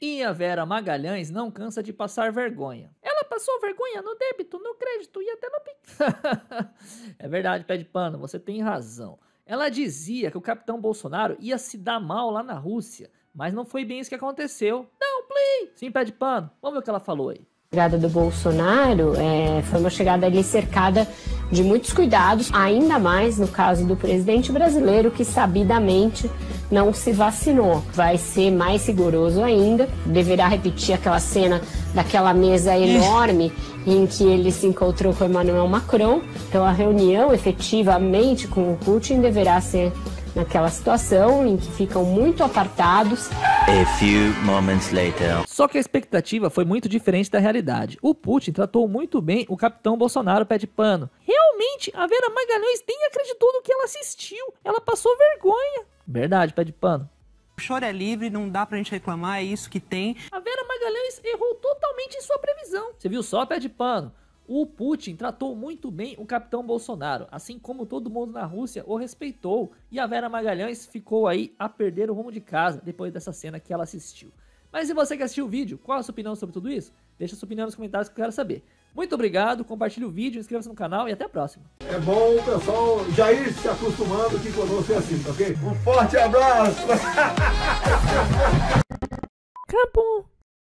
E a Vera Magalhães não cansa de passar vergonha. Ela passou vergonha no débito, no crédito e até no Pix. é verdade, pé de pano, você tem razão. Ela dizia que o capitão Bolsonaro ia se dar mal lá na Rússia, mas não foi bem isso que aconteceu. Não, play! Sim, pé de pano. Vamos ver o que ela falou aí chegada do Bolsonaro é, foi uma chegada ali cercada de muitos cuidados, ainda mais no caso do presidente brasileiro que sabidamente não se vacinou. Vai ser mais rigoroso ainda, deverá repetir aquela cena daquela mesa enorme em que ele se encontrou com Emmanuel Macron. Então a reunião efetivamente com o Putin deverá ser naquela situação em que ficam muito apartados. A few moments later. Só que a expectativa foi muito diferente da realidade. O Putin tratou muito bem o capitão Bolsonaro pé de pano. Realmente, a Vera Magalhães nem acreditou no que ela assistiu. Ela passou vergonha. Verdade, pé de pano. O choro é livre, não dá pra gente reclamar, é isso que tem. A Vera Magalhães errou totalmente em sua previsão. Você viu só, pé de pano? O Putin tratou muito bem o capitão Bolsonaro, assim como todo mundo na Rússia o respeitou. E a Vera Magalhães ficou aí a perder o rumo de casa depois dessa cena que ela assistiu. Mas e você que assistiu o vídeo, qual a sua opinião sobre tudo isso? Deixa sua opinião nos comentários que eu quero saber. Muito obrigado, compartilhe o vídeo, inscreva-se no canal e até a próxima. É bom o pessoal já ir se acostumando que conosco é assim, tá ok? Um forte abraço! Acabou!